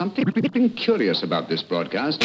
something curious about this broadcast.